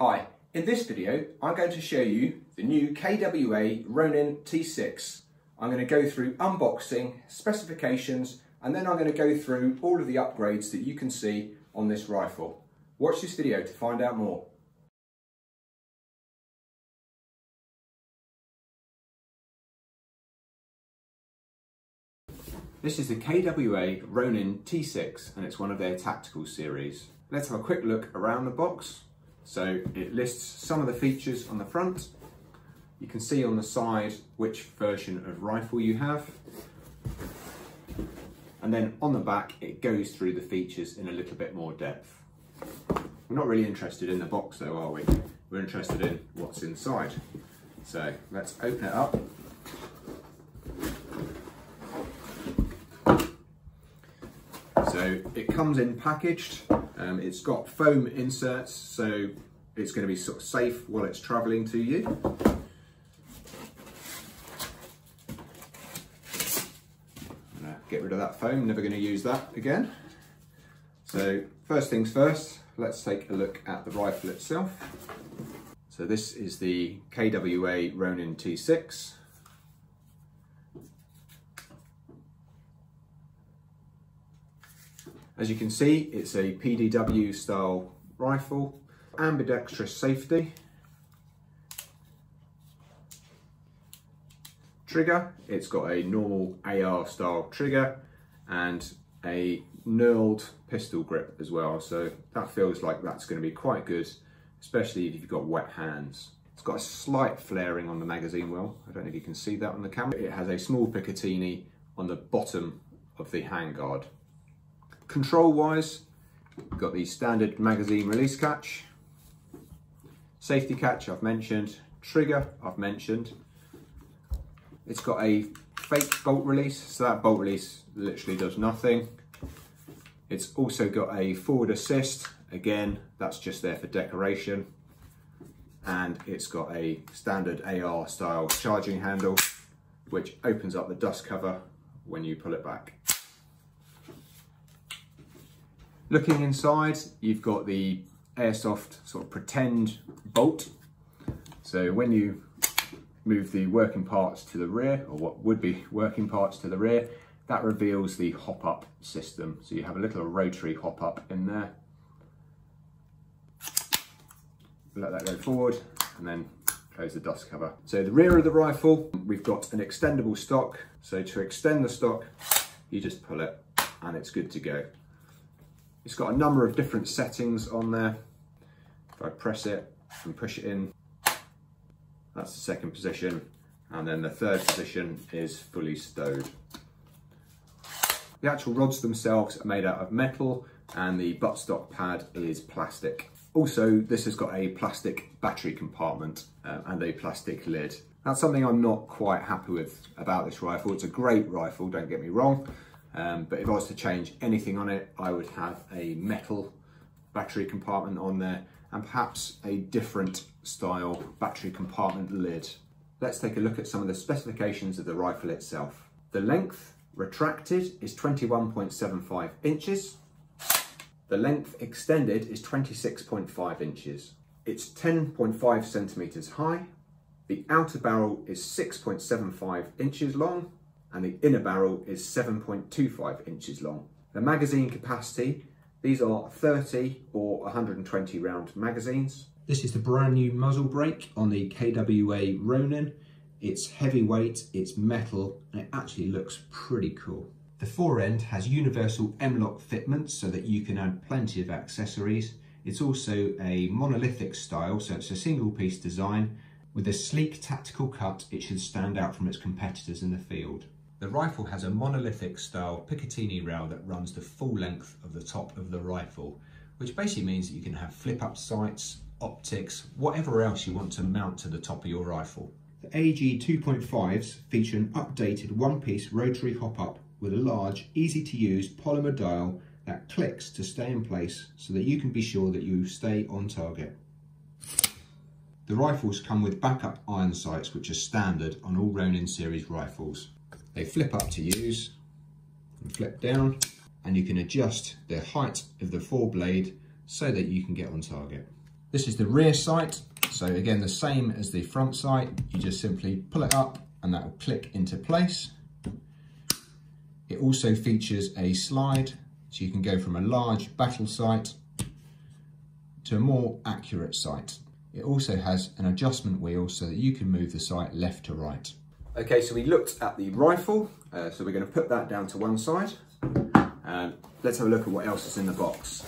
Hi, in this video I'm going to show you the new KWA Ronin T6. I'm going to go through unboxing, specifications and then I'm going to go through all of the upgrades that you can see on this rifle. Watch this video to find out more. This is the KWA Ronin T6 and it's one of their tactical series. Let's have a quick look around the box. So it lists some of the features on the front. You can see on the side which version of rifle you have. And then on the back, it goes through the features in a little bit more depth. We're not really interested in the box though, are we? We're interested in what's inside. So let's open it up. So it comes in packaged. Um, it's got foam inserts, so it's going to be sort of safe while it's traveling to you. Get rid of that foam, never going to use that again. So first things first, let's take a look at the rifle itself. So this is the KWA Ronin T6. As you can see, it's a PDW style rifle, ambidextrous safety. Trigger, it's got a normal AR style trigger and a knurled pistol grip as well. So that feels like that's gonna be quite good, especially if you've got wet hands. It's got a slight flaring on the magazine well. I don't know if you can see that on the camera. It has a small Picatinny on the bottom of the handguard. Control wise, we've got the standard magazine release catch, safety catch I've mentioned, trigger I've mentioned. It's got a fake bolt release, so that bolt release literally does nothing. It's also got a forward assist, again, that's just there for decoration. And it's got a standard AR style charging handle, which opens up the dust cover when you pull it back. Looking inside, you've got the airsoft sort of pretend bolt. So when you move the working parts to the rear, or what would be working parts to the rear, that reveals the hop-up system. So you have a little rotary hop-up in there. Let that go forward and then close the dust cover. So the rear of the rifle, we've got an extendable stock. So to extend the stock, you just pull it and it's good to go. It's got a number of different settings on there. If I press it and push it in, that's the second position. And then the third position is fully stowed. The actual rods themselves are made out of metal and the buttstock pad is plastic. Also, this has got a plastic battery compartment uh, and a plastic lid. That's something I'm not quite happy with about this rifle. It's a great rifle, don't get me wrong, um, but if I was to change anything on it, I would have a metal battery compartment on there and perhaps a different style battery compartment lid. Let's take a look at some of the specifications of the rifle itself. The length retracted is 21.75 inches. The length extended is 26.5 inches. It's 10.5 centimeters high. The outer barrel is 6.75 inches long and the inner barrel is 7.25 inches long. The magazine capacity, these are 30 or 120 round magazines. This is the brand new muzzle brake on the KWA Ronin. It's heavyweight, it's metal, and it actually looks pretty cool. The fore end has universal M-LOK fitments so that you can add plenty of accessories. It's also a monolithic style, so it's a single piece design. With a sleek tactical cut, it should stand out from its competitors in the field. The rifle has a monolithic style Picatinny rail that runs the full length of the top of the rifle, which basically means that you can have flip up sights, optics, whatever else you want to mount to the top of your rifle. The AEG 2.5s feature an updated one-piece rotary hop-up with a large, easy to use polymer dial that clicks to stay in place so that you can be sure that you stay on target. The rifles come with backup iron sights which are standard on all Ronin series rifles. They flip up to use and flip down and you can adjust the height of the foreblade so that you can get on target. This is the rear sight. So again, the same as the front sight. You just simply pull it up and that will click into place. It also features a slide, so you can go from a large battle sight to a more accurate sight. It also has an adjustment wheel so that you can move the sight left to right. Okay, so we looked at the rifle, uh, so we're going to put that down to one side. And let's have a look at what else is in the box.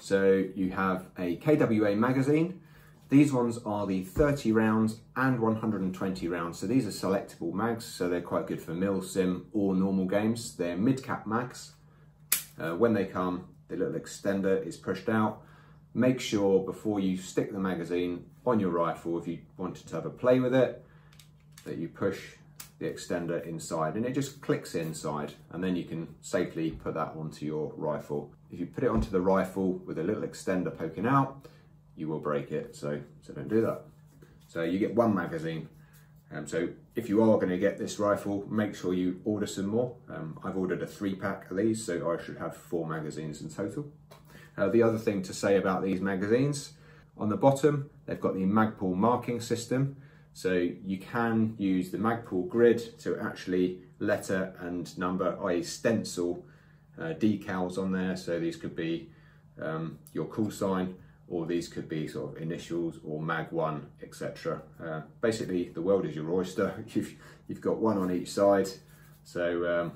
So you have a KWA magazine. These ones are the 30 rounds and 120 rounds. So these are selectable mags, so they're quite good for milsim or normal games. They're mid-cap mags. Uh, when they come, the little extender is pushed out. Make sure before you stick the magazine on your rifle, if you wanted to have a play with it, that you push the extender inside and it just clicks inside and then you can safely put that onto your rifle. If you put it onto the rifle with a little extender poking out, you will break it, so, so don't do that. So you get one magazine. Um, so if you are going to get this rifle, make sure you order some more. Um, I've ordered a three pack of these, so I should have four magazines in total. Uh, the other thing to say about these magazines, on the bottom, they've got the Magpul marking system. So you can use the Magpul grid to actually letter and number, i.e. stencil uh, decals on there. So these could be um, your call sign, or these could be sort of initials or mag1, etc. Uh, basically, the world is your oyster. You've, you've got one on each side. So um,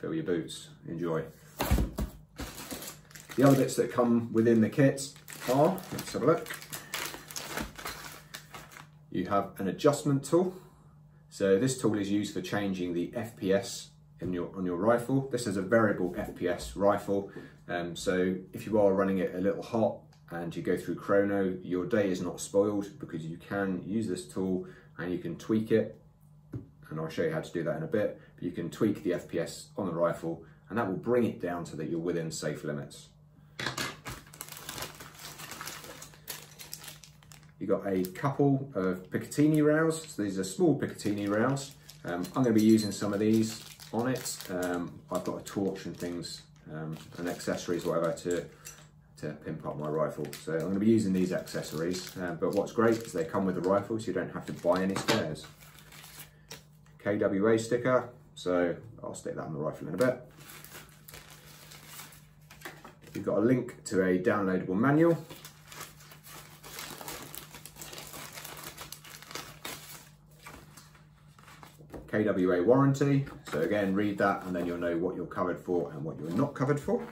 fill your boots, enjoy. The other bits that come within the kit are, let's have a look. You have an adjustment tool. So this tool is used for changing the FPS in your, on your rifle. This is a variable FPS rifle. Um, so if you are running it a little hot and you go through chrono, your day is not spoiled because you can use this tool and you can tweak it. And I'll show you how to do that in a bit. But you can tweak the FPS on the rifle and that will bring it down so that you're within safe limits. You've got a couple of Picatinny rails. So these are small Picatinny rails. Um, I'm going to be using some of these on it. Um, I've got a torch and things um, and accessories, whatever, to, to pimp up my rifle. So I'm going to be using these accessories. Uh, but what's great is they come with the rifle, so you don't have to buy any spares. KWA sticker, so I'll stick that on the rifle in a bit. You've got a link to a downloadable manual KWA warranty. So again, read that and then you'll know what you're covered for and what you're not covered for.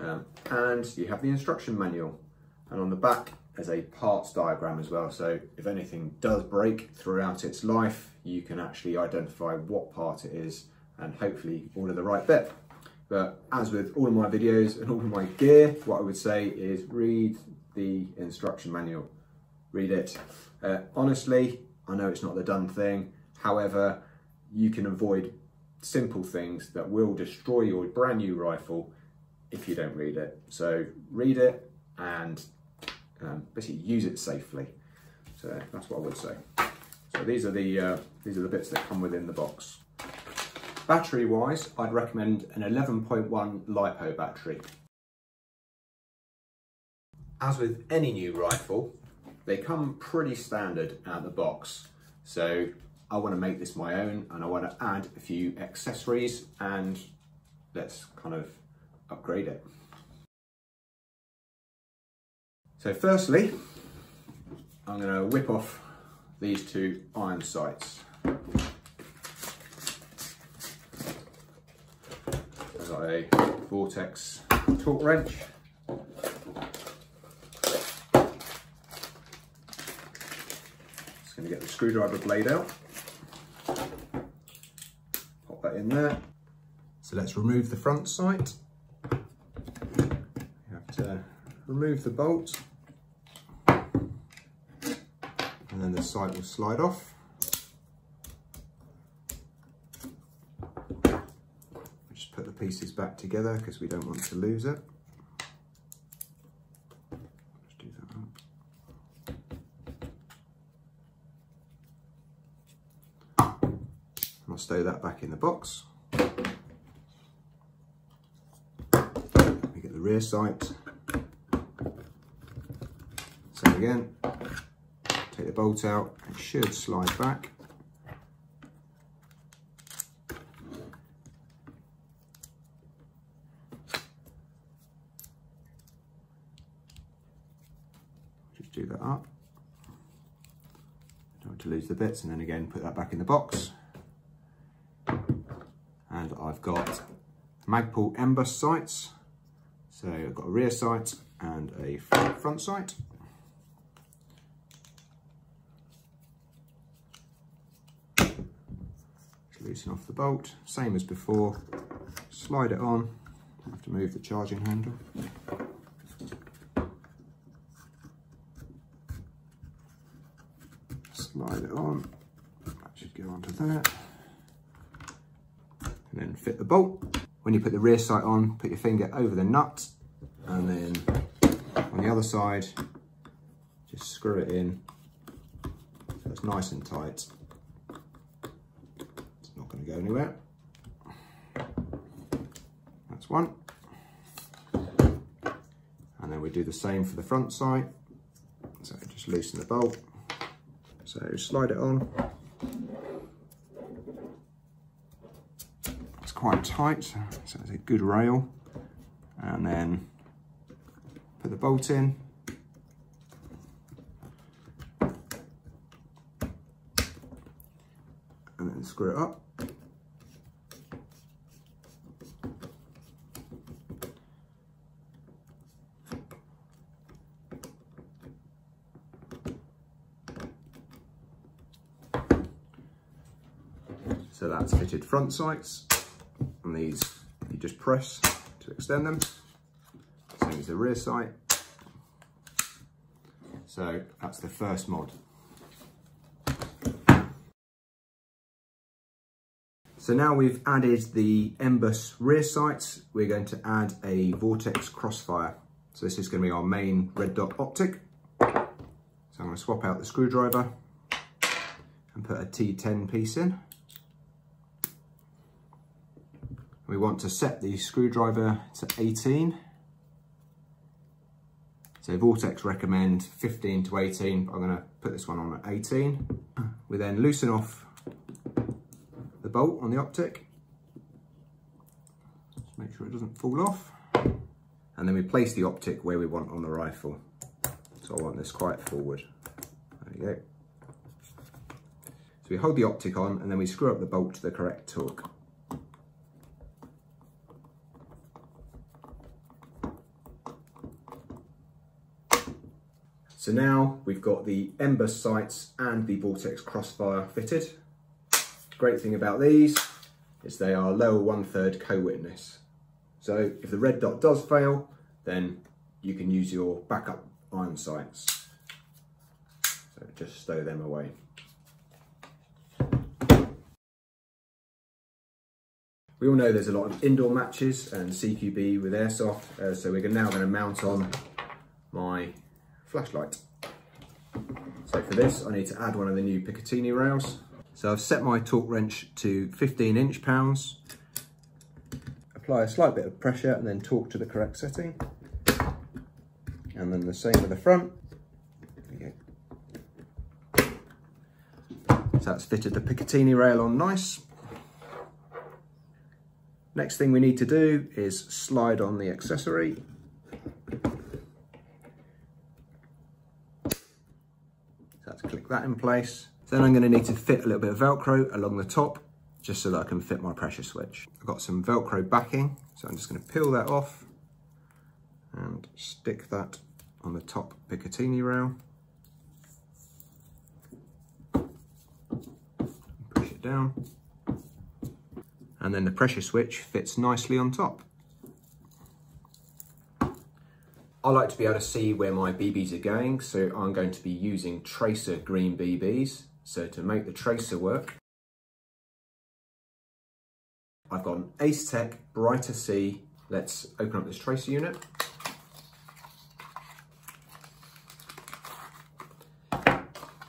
Um, and you have the instruction manual. And on the back, there's a parts diagram as well. So if anything does break throughout its life, you can actually identify what part it is and hopefully order the right bit. But as with all of my videos and all of my gear, what I would say is read the instruction manual. Read it. Uh, honestly, I know it's not the done thing, However, you can avoid simple things that will destroy your brand new rifle if you don't read it. So read it and um, basically use it safely. So that's what I would say. So these are the uh, these are the bits that come within the box. Battery wise, I'd recommend an 11.1 LiPo battery. As with any new rifle, they come pretty standard out of the box. So I want to make this my own and I want to add a few accessories and let's kind of upgrade it. So firstly, I'm going to whip off these two iron sights. I've got a Vortex torque wrench. Just going to get the screwdriver blade out that in there. So let's remove the front sight. You have to remove the bolt and then the sight will slide off. Just put the pieces back together because we don't want to lose it. I'll that back in the box. We get the rear sight. Same again, take the bolt out, it should slide back. Just do that up. Don't want to lose the bits and then again put that back in the box. I've got Magpul MBUS sights. So I've got a rear sight and a front sight. loosen off the bolt, same as before, slide it on, I have to move the charging handle. Slide it on, that should go onto there. Fit the bolt. When you put the rear sight on, put your finger over the nut and then on the other side, just screw it in so it's nice and tight It's not going to go anywhere. That's one. And then we do the same for the front sight. So just loosen the bolt. So slide it on. It's quite tight, so it's a good rail. And then put the bolt in. And then screw it up. So that's fitted front sights and these you just press to extend them. Same as the rear sight. So that's the first mod. So now we've added the MBUS rear sights, we're going to add a Vortex Crossfire. So this is going to be our main red dot optic. So I'm going to swap out the screwdriver and put a T10 piece in. We want to set the screwdriver to 18. So Vortex recommend 15 to 18, but I'm gonna put this one on at 18. We then loosen off the bolt on the optic. Just make sure it doesn't fall off. And then we place the optic where we want on the rifle. So I want this quite forward. There you go. So we hold the optic on and then we screw up the bolt to the correct torque. So now we've got the MBUS sights and the Vortex Crossfire fitted. Great thing about these is they are lower one third co-witness. So if the red dot does fail, then you can use your backup iron sights. So just stow them away. We all know there's a lot of indoor matches and CQB with airsoft, uh, so we're now going to mount on my flashlight. So for this, I need to add one of the new Picatinny rails. So I've set my torque wrench to 15 inch pounds. Apply a slight bit of pressure and then torque to the correct setting. And then the same with the front. So that's fitted the Picatinny rail on nice. Next thing we need to do is slide on the accessory that in place. Then I'm gonna need to fit a little bit of Velcro along the top, just so that I can fit my pressure switch. I've got some Velcro backing, so I'm just gonna peel that off and stick that on the top Picatinny rail. Push it down. And then the pressure switch fits nicely on top. I like to be able to see where my BBs are going, so I'm going to be using tracer green BBs. So to make the tracer work, I've got an AceTech Brighter C. Let's open up this tracer unit.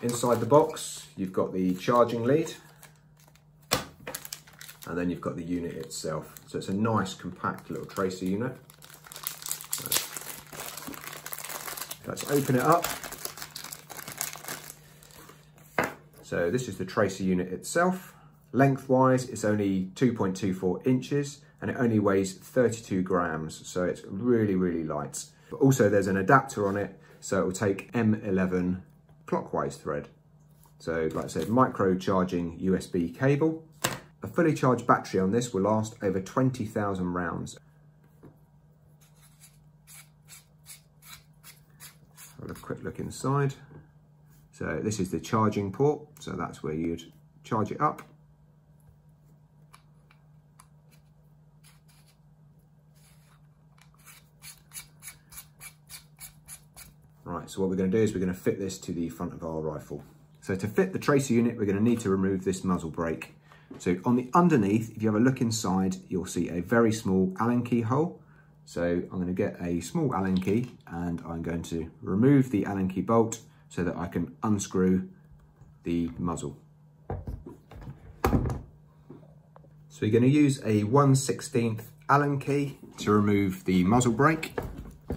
Inside the box, you've got the charging lead, and then you've got the unit itself. So it's a nice compact little tracer unit. Let's open it up. So this is the tracer unit itself. Lengthwise, it's only 2.24 inches and it only weighs 32 grams. So it's really, really light. Also, there's an adapter on it. So it will take M11 clockwise thread. So like I said, micro charging USB cable. A fully charged battery on this will last over 20,000 rounds. Quick look inside. So this is the charging port. So that's where you'd charge it up. Right, so what we're going to do is we're going to fit this to the front of our rifle. So to fit the tracer unit, we're going to need to remove this muzzle brake. So on the underneath, if you have a look inside, you'll see a very small Allen key hole. So I'm going to get a small Allen key and I'm going to remove the Allen key bolt so that I can unscrew the muzzle. So we're going to use a 1 16th Allen key to remove the muzzle brake.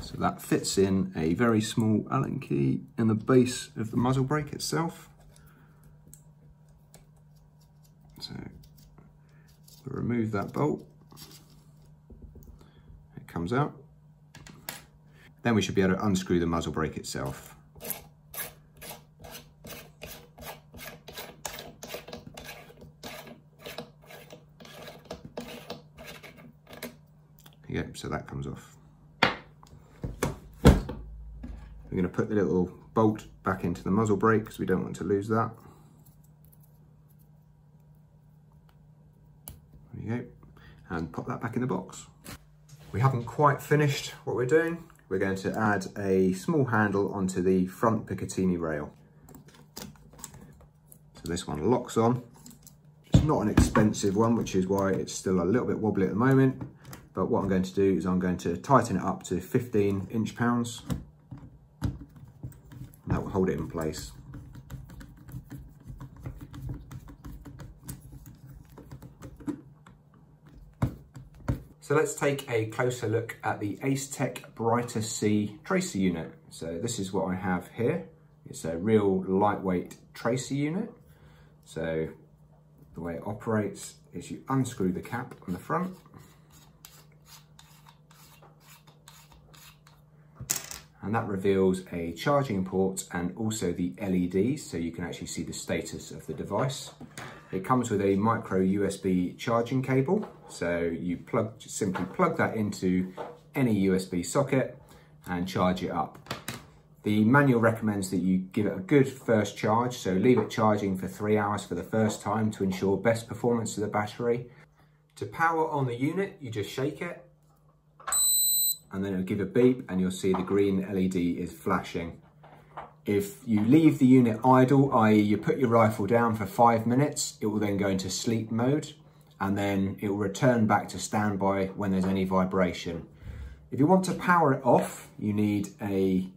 So that fits in a very small Allen key in the base of the muzzle brake itself. So remove that bolt. Comes out. Then we should be able to unscrew the muzzle brake itself. Yep, so that comes off. We're going to put the little bolt back into the muzzle brake because we don't want to lose that. There you go. And pop that back in the box. We haven't quite finished what we're doing. We're going to add a small handle onto the front Picatinny rail. So this one locks on. It's not an expensive one, which is why it's still a little bit wobbly at the moment. But what I'm going to do is I'm going to tighten it up to 15 inch pounds that will hold it in place. So let's take a closer look at the AceTech Brighter C tracer unit. So this is what I have here. It's a real lightweight tracer unit. So the way it operates is you unscrew the cap on the front and that reveals a charging port and also the LEDs so you can actually see the status of the device. It comes with a micro USB charging cable so you plug simply plug that into any USB socket and charge it up. The manual recommends that you give it a good first charge so leave it charging for three hours for the first time to ensure best performance of the battery. To power on the unit you just shake it and then it'll give a beep and you'll see the green LED is flashing. If you leave the unit idle, i.e. you put your rifle down for five minutes, it will then go into sleep mode and then it will return back to standby when there's any vibration. If you want to power it off, you need a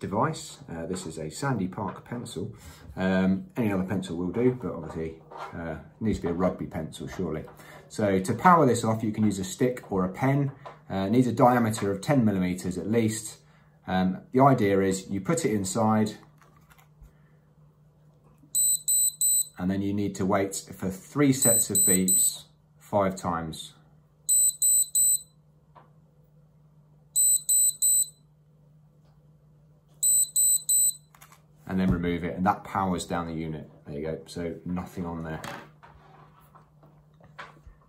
device. Uh, this is a Sandy Park pencil. Um, any other pencil will do, but obviously uh, needs to be a rugby pencil surely. So to power this off, you can use a stick or a pen. Uh, needs a diameter of 10 millimeters at least. Um, the idea is you put it inside and then you need to wait for three sets of beeps five times. And then remove it and that powers down the unit. There you go, so nothing on there.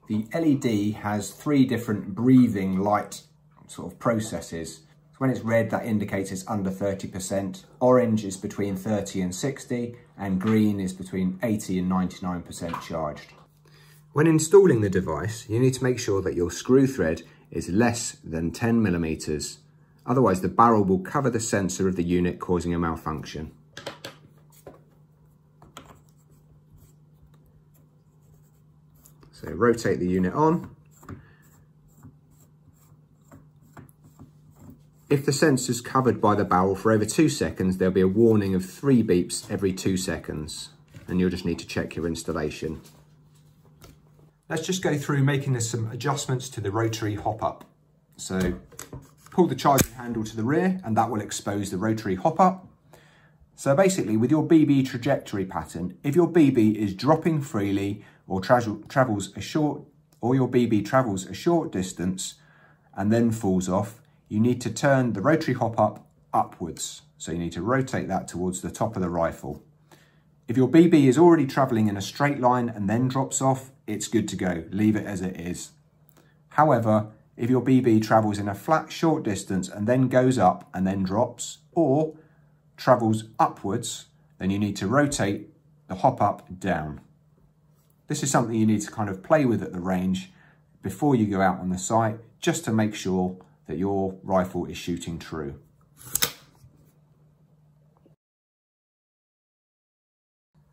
The LED has three different breathing light sort of processes. When it's red, that indicates it's under 30%. Orange is between 30 and 60, and green is between 80 and 99% charged. When installing the device, you need to make sure that your screw thread is less than 10 millimeters. Otherwise, the barrel will cover the sensor of the unit, causing a malfunction. So rotate the unit on. If the sensor is covered by the barrel for over two seconds, there'll be a warning of three beeps every two seconds, and you'll just need to check your installation. Let's just go through making some adjustments to the rotary hop-up. So pull the charging handle to the rear, and that will expose the rotary hop-up. So basically with your BB trajectory pattern, if your BB is dropping freely or tra travels a short, or your BB travels a short distance and then falls off, you need to turn the rotary hop up upwards. So you need to rotate that towards the top of the rifle. If your BB is already traveling in a straight line and then drops off, it's good to go. Leave it as it is. However, if your BB travels in a flat short distance and then goes up and then drops, or travels upwards, then you need to rotate the hop up down. This is something you need to kind of play with at the range before you go out on the site, just to make sure that your rifle is shooting true.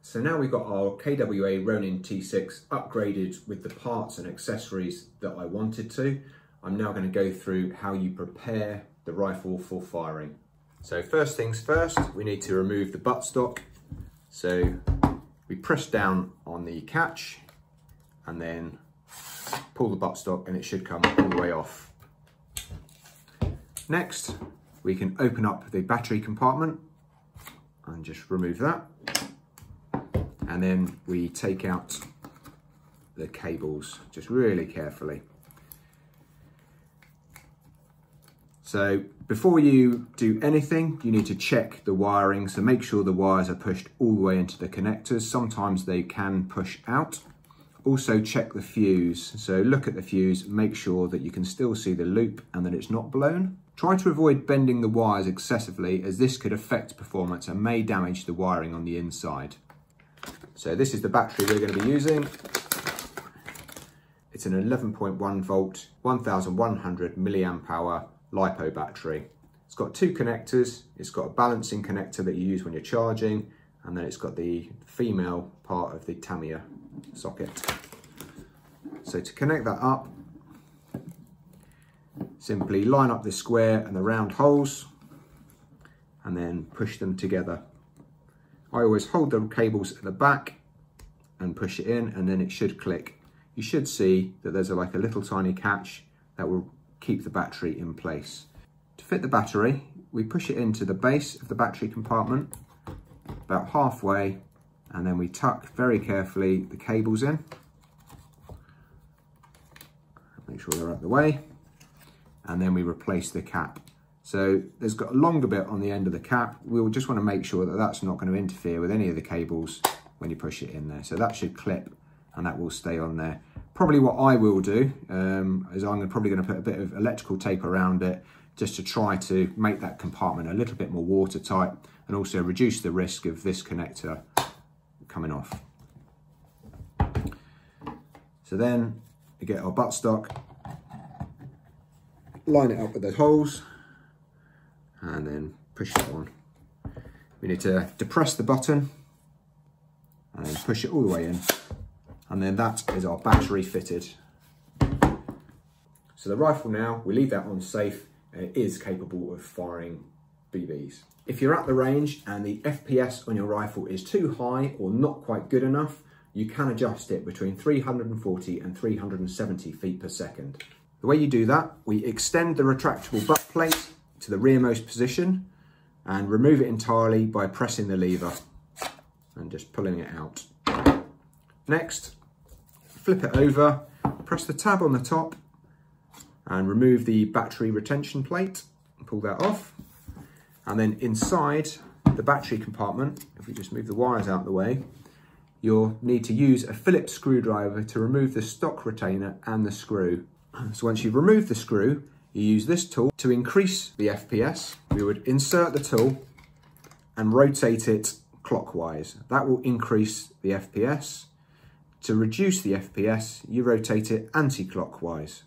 So now we've got our KWA Ronin T6 upgraded with the parts and accessories that I wanted to. I'm now going to go through how you prepare the rifle for firing. So first things first, we need to remove the buttstock. So we press down on the catch and then pull the buttstock and it should come all the way off. Next, we can open up the battery compartment and just remove that. And then we take out the cables just really carefully. So before you do anything, you need to check the wiring. So make sure the wires are pushed all the way into the connectors. Sometimes they can push out. Also check the fuse. So look at the fuse, make sure that you can still see the loop and that it's not blown. Try to avoid bending the wires excessively as this could affect performance and may damage the wiring on the inside. So this is the battery we're going to be using. It's an 11.1 volt, 1100 milliamp hour LiPo battery. It's got two connectors. It's got a balancing connector that you use when you're charging, and then it's got the female part of the Tamiya socket. So to connect that up, simply line up the square and the round holes, and then push them together. I always hold the cables at the back and push it in, and then it should click. You should see that there's a, like a little tiny catch that will keep the battery in place. To fit the battery, we push it into the base of the battery compartment, about halfway, and then we tuck very carefully the cables in. Make sure they're out of the way. And then we replace the cap. So there's got a longer bit on the end of the cap. We'll just want to make sure that that's not going to interfere with any of the cables when you push it in there. So that should clip and that will stay on there. Probably what I will do um, is I'm probably going to put a bit of electrical tape around it just to try to make that compartment a little bit more watertight and also reduce the risk of this connector coming off. So then we get our buttstock, line it up with the holes and then push it on. We need to depress the button and push it all the way in and then that is our battery fitted. So the rifle now, we leave that on safe and it is capable of firing BBs. If you're at the range and the FPS on your rifle is too high or not quite good enough, you can adjust it between 340 and 370 feet per second. The way you do that, we extend the retractable butt plate to the rearmost position and remove it entirely by pressing the lever and just pulling it out. Next, flip it over, press the tab on the top and remove the battery retention plate, pull that off. And then inside the battery compartment, if we just move the wires out of the way, you'll need to use a Phillips screwdriver to remove the stock retainer and the screw. So once you've removed the screw, you use this tool to increase the FPS. We would insert the tool and rotate it clockwise. That will increase the FPS to reduce the FPS, you rotate it anti-clockwise.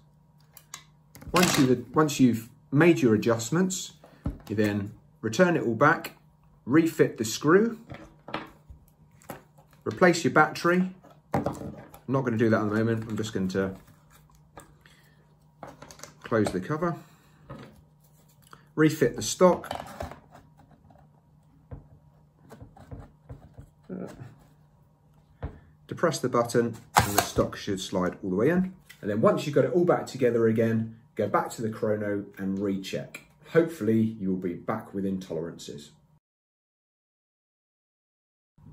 Once you've, once you've made your adjustments, you then return it all back, refit the screw, replace your battery. I'm not going to do that at the moment, I'm just going to close the cover, refit the stock, depress the button and the stock should slide all the way in. And then once you've got it all back together again, go back to the chrono and recheck. Hopefully you will be back within tolerances.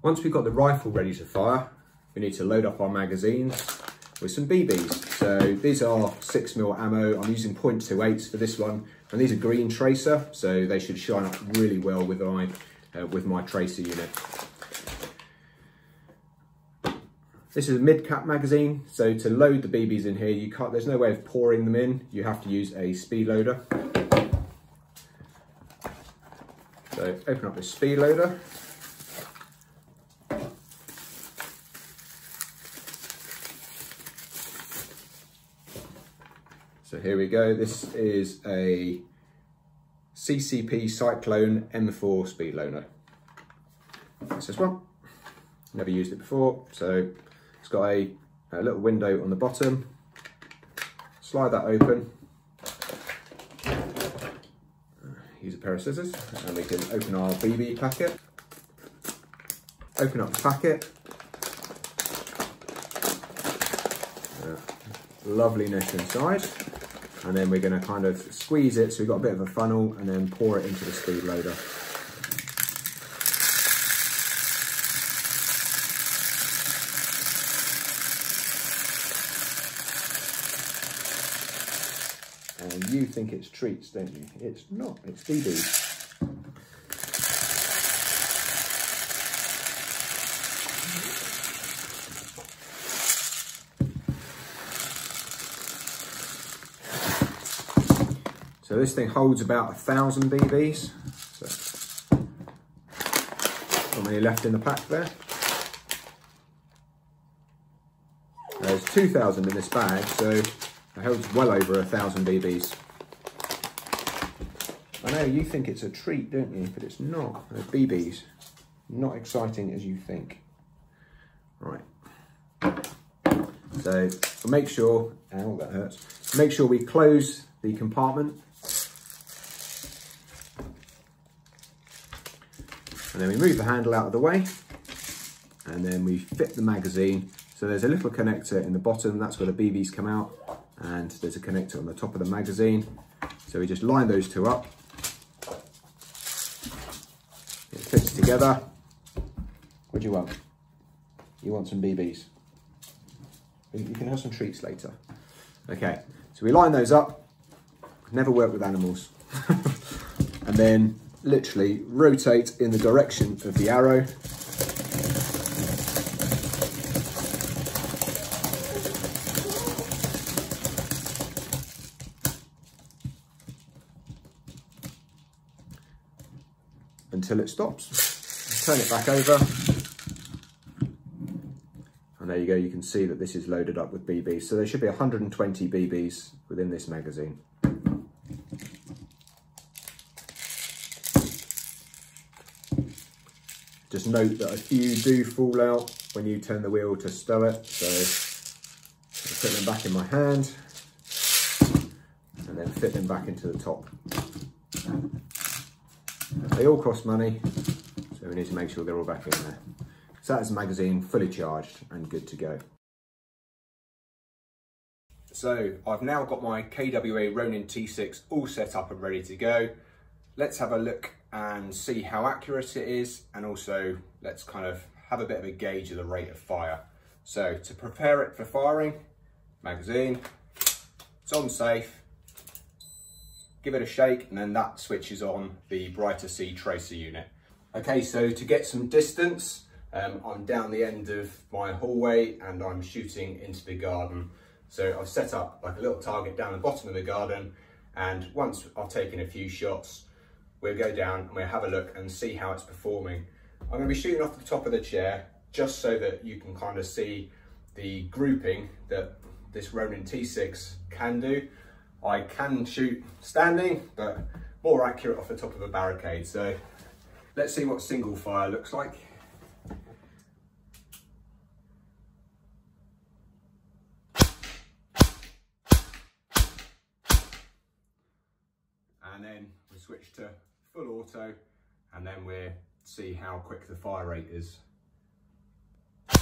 Once we've got the rifle ready to fire, we need to load up our magazines with some BBs. So these are 6mm ammo. I'm using 0.28s for this one. And these are green tracer, so they should shine up really well with my, uh, with my tracer unit. This is a mid-cap magazine, so to load the BBs in here, you can't, there's no way of pouring them in. You have to use a speed loader. So open up the speed loader. So here we go. This is a CCP Cyclone M4 speed loader. That's this one. Never used it before, so it's got a, a little window on the bottom. Slide that open. Use a pair of scissors and we can open our BB packet. Open up the packet. Uh, loveliness inside. And then we're gonna kind of squeeze it so we've got a bit of a funnel and then pour it into the speed loader. And you think it's treats, don't you? It's not, it's BB. So this thing holds about a thousand BBs. So, how many left in the pack there? There's 2,000 in this bag, so it holds well over a thousand BBs. I know you think it's a treat, don't you? But it's not. They're BBs. Not exciting as you think. Right. So make sure, ow, that hurts. Make sure we close the compartment And then we move the handle out of the way and then we fit the magazine. So there's a little connector in the bottom, that's where the BBs come out. And there's a connector on the top of the magazine. So we just line those two up. It fits together. What do you want? You want some BBs? You can have some treats later. Okay, so we line those up. Never work with animals. and then literally rotate in the direction of the arrow. until it stops. Turn it back over. And there you go, you can see that this is loaded up with BBs. So there should be 120 BBs within this magazine. Just note that a few do fall out when you turn the wheel to stow it. So I'll put them back in my hand and then fit them back into the top. They all cost money, so we need to make sure they're all back in there. So that's the magazine fully charged and good to go. So I've now got my KWA Ronin T6 all set up and ready to go. Let's have a look and see how accurate it is and also let's kind of have a bit of a gauge of the rate of fire. So to prepare it for firing, magazine, it's on safe, give it a shake and then that switches on the Brighter C tracer unit. Okay, so to get some distance, um, I'm down the end of my hallway and I'm shooting into the garden. So I've set up like a little target down the bottom of the garden and once I've taken a few shots, we'll go down and we'll have a look and see how it's performing. I'm going to be shooting off the top of the chair just so that you can kind of see the grouping that this Ronin T6 can do. I can shoot standing, but more accurate off the top of a barricade. So let's see what single fire looks like. And then we switch to full auto, and then we'll see how quick the fire rate is. I'm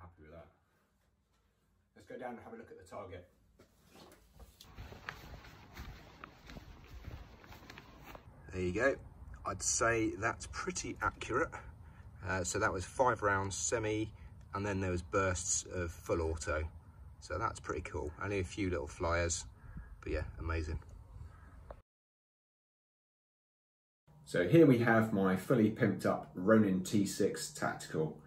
happy with that. Let's go down and have a look at the target. There you go. I'd say that's pretty accurate. Uh, so that was five rounds semi, and then there was bursts of full auto. So that's pretty cool. Only a few little flyers, but yeah, amazing. So here we have my fully pimped up Ronin T6 Tactical.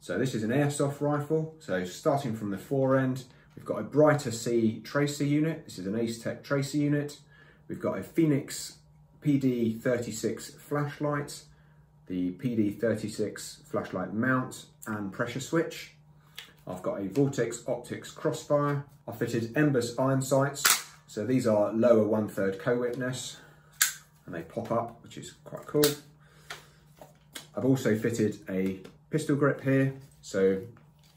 So this is an airsoft rifle. So starting from the fore end, we've got a Brighter C tracer unit. This is an AceTech tracer unit. We've got a Fenix PD36 flashlight, the PD36 flashlight mount and pressure switch. I've got a Vortex Optics crossfire. I fitted MBUS iron sights. So these are lower one third co-witness and they pop up, which is quite cool. I've also fitted a pistol grip here. So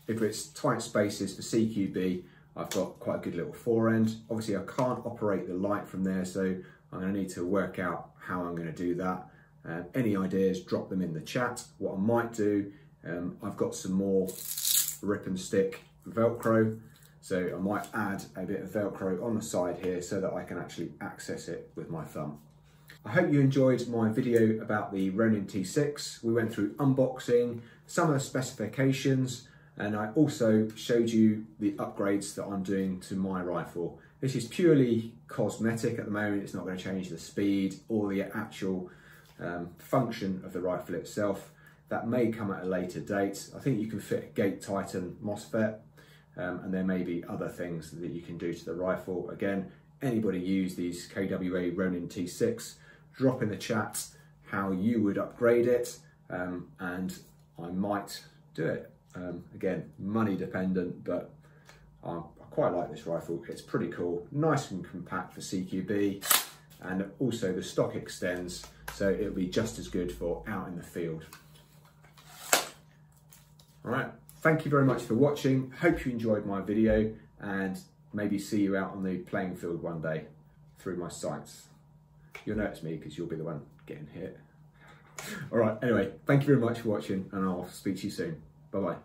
if it's tight spaces for CQB, I've got quite a good little fore end. Obviously I can't operate the light from there, so I'm gonna need to work out how I'm gonna do that. Uh, any ideas, drop them in the chat. What I might do, um, I've got some more rip and stick Velcro. So I might add a bit of Velcro on the side here so that I can actually access it with my thumb. I hope you enjoyed my video about the Ronin T6. We went through unboxing, some of the specifications, and I also showed you the upgrades that I'm doing to my rifle. This is purely cosmetic at the moment. It's not going to change the speed or the actual um, function of the rifle itself. That may come at a later date. I think you can fit a Gate Titan MOSFET um, and there may be other things that you can do to the rifle. Again, anybody use these KWA Ronin T6, drop in the chat how you would upgrade it um, and I might do it. Um, again, money dependent, but I quite like this rifle. It's pretty cool, nice and compact for CQB, and also the stock extends, so it'll be just as good for out in the field. All right, thank you very much for watching. Hope you enjoyed my video and maybe see you out on the playing field one day through my sights. You'll know it's me because you'll be the one getting hit. All right, anyway, thank you very much for watching and I'll speak to you soon. Bye-bye.